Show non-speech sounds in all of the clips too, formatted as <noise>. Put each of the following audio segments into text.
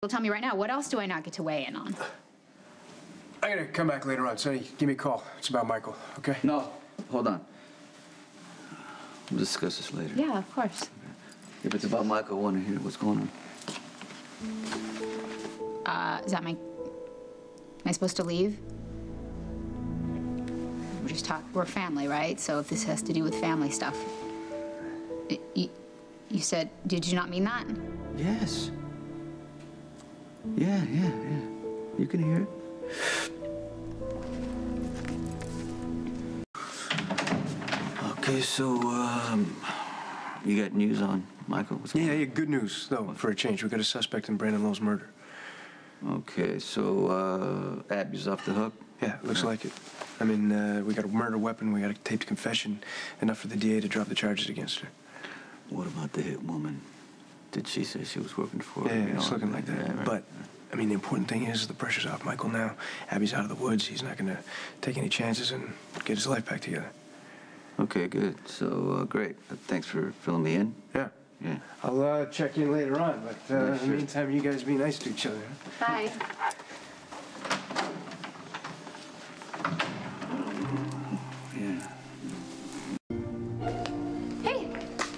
Well, tell me right now, what else do I not get to weigh in on? I gotta come back later on. Sonny, give me a call. It's about Michael, okay? No, hold on. We'll discuss this later. Yeah, of course. If it's about Michael, I want to hear what's going on. Uh, is that my... Am I supposed to leave? We're just talk. We're family, right? So if this has to do with family stuff... Y- You, you said... Did you not mean that? Yes. Yeah, yeah, yeah. You can hear it. Okay, so, um, you got news on Michael? What's Yeah, yeah, good news, though, for a change. We got a suspect in Brandon Lowe's murder. Okay, so, uh, Abby's off the hook? Yeah, looks like it. I mean, uh, we got a murder weapon, we got a taped confession, enough for the DA to drop the charges against her. What about the hit woman? Did she say she was working for Yeah, you it's looking like that. yeah, right. But, I mean, the important thing is the pressure's off Michael now. Abby's out of the woods. He's not gonna take any chances and get his life back together. Okay, good. So, uh, great. Uh, Thanks for filling me in. Yeah. Yeah. I'll uh, check in later on, but uh, Yeah, in the meantime, you guys be nice to each other. Bye. Yeah. Hey,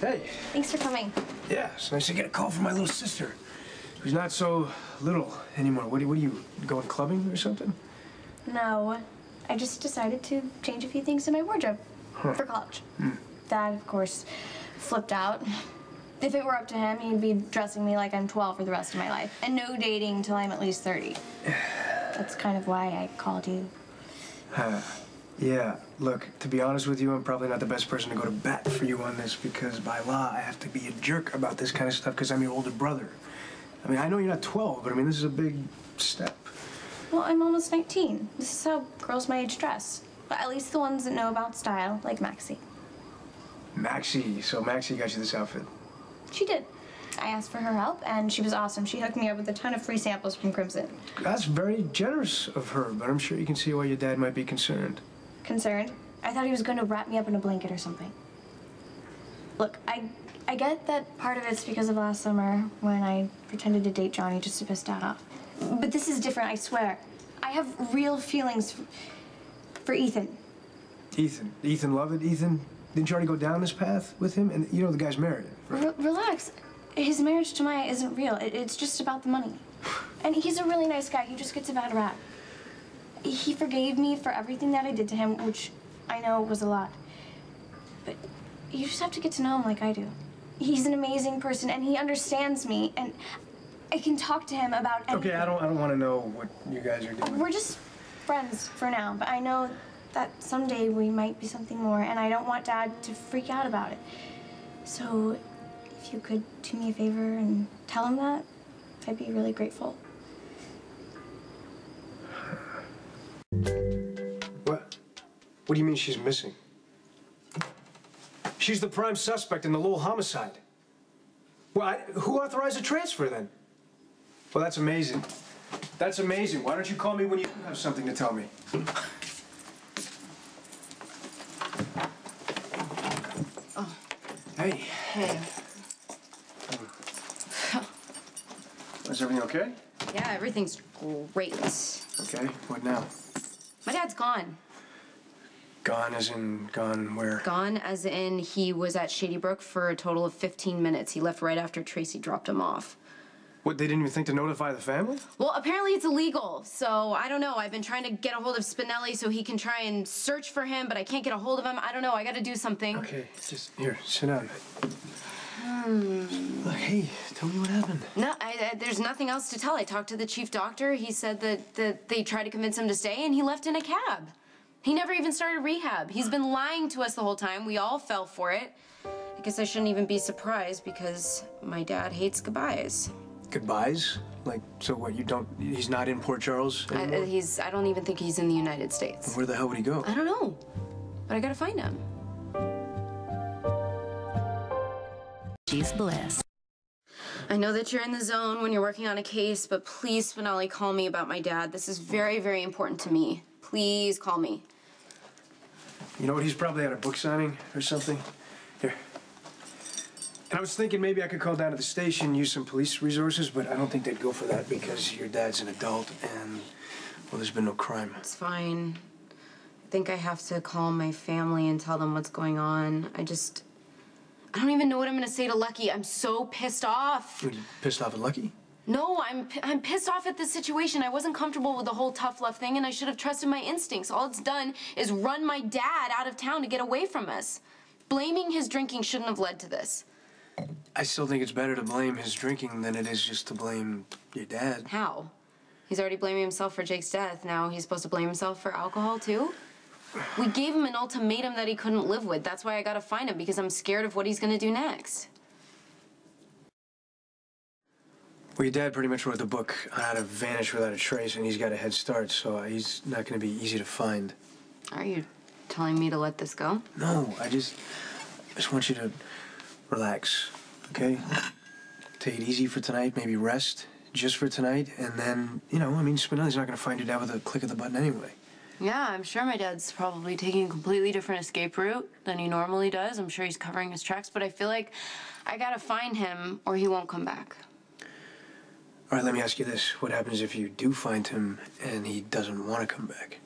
Hey, thanks for coming. Yeah, it's nice to get a call from my little sister, who's not so little anymore. What are, what are you, going clubbing or something? No, I just decided to change a few things in my wardrobe for college. Hmm. Dad, of course, flipped out. If it were up to him, he'd be dressing me like I'm 12 for the rest of my life, and no dating until I'm at least 30. <sighs> That's kind of why I called you. Yeah, look, to be honest with you, I'm probably not the best person to go to bat for you on this because by law I have to be a jerk about this kind of stuff because I'm your older brother. I mean, I know you're not 12, but I mean, this is a big step. Well, I'm almost 19. This is how girls my age dress. But at least the ones that know about style, like Maxie. Maxie, so Maxie got you this outfit. She did. I asked for her help, and she was awesome. She hooked me up with a ton of free samples from Crimson. That's very generous of her, but I'm sure you can see why your dad might be concerned. Concerned. I thought he was going to wrap me up in a blanket or something. Look, I I get that part of it's because of last summer when I pretended to date Johnny just to piss Dad off. But this is different, I swear. I have real feelings for Ethan. Ethan, Ethan Lovett, Ethan, didn't you already go down this path with him? And you know the guy's married, right? Re- relax. His marriage to Maya isn't real. It- it's just about the money. And he's a really nice guy. He just gets a bad rap. He forgave me for everything that I did to him, which I know was a lot. But you just have to get to know him like I do. He's an amazing person, and he understands me, and I can talk to him about anything. Okay, I don't, I don't want to know what you guys are doing. We're just friends for now, but I know that someday we might be something more, and I don't want Dad to freak out about it. So, if you could do me a favor and tell him that, I'd be really grateful. What do you mean she's missing? She's the prime suspect in the Lowell homicide. Well, I, who authorized the transfer then? Well, that's amazing. That's amazing. Why don't you call me when you have something to tell me? Oh. Hey, Hey. is everything okay? Yeah, everything's great. Okay, what now? My dad's gone. Gone as in gone where? Gone as in he was at Shadybrook for a total of 15 minutes. He left right after Tracy dropped him off. What, they didn't even think to notify the family? Well, apparently it's illegal, so I don't know. I've been trying to get a hold of Spinelli so he can try and search for him, but I can't get a hold of him. I don't know. I gotta do something. Okay, just here, sit down. Hmm. Look, hey, tell me what happened. No, I, I, there's nothing else to tell. I talked to the chief doctor. He said that, that they tried to convince him to stay, and he left in a cab. He never even started rehab. He's been lying to us the whole time. We all fell for it. I guess I shouldn't even be surprised because my dad hates goodbyes. Goodbyes? Like, so what, you don't, he's not in Port Charles I, anymore? uh, he's. I don't even think he's in the United States. Where the hell would he go? I don't know, but I gotta find him. She's blessed. I know that you're in the zone when you're working on a case, but please, Spinelli, call me about my dad. This is very, very important to me. Please call me. You know what, he's probably at a book signing or something. Here. And I was thinking maybe I could call down to the station, use some police resources, but I don't think they'd go for that because your dad's an adult and, well, there's been no crime. It's fine. I think I have to call my family and tell them what's going on. I just. I don't even know what I'm gonna say to Lucky. I'm so pissed off. You're pissed off at Lucky? No, I'm I'm pissed off at this situation. I wasn't comfortable with the whole tough love thing, and I should have trusted my instincts. All it's done is run my dad out of town to get away from us. Blaming his drinking shouldn't have led to this. I still think it's better to blame his drinking than it is just to blame your dad. How? He's already blaming himself for Jake's death. Now he's supposed to blame himself for alcohol too? We gave him an ultimatum that he couldn't live with. That's why I gotta find him because I'm scared of what he's gonna do next. Well, your dad pretty much wrote the book on how to vanish without a trace, and he's got a head start, so he's not going to be easy to find. Are you telling me to let this go? No, I just, I just want you to relax, okay? Take it easy for tonight, maybe rest just for tonight, and then, you know, I mean, Spinelli's not going to find your dad with a click of the button anyway. Yeah, I'm sure my dad's probably taking a completely different escape route than he normally does. I'm sure he's covering his tracks, but I feel like I gotta find him or he won't come back. All right, let me ask you this. What happens if you do find him and he doesn't want to come back?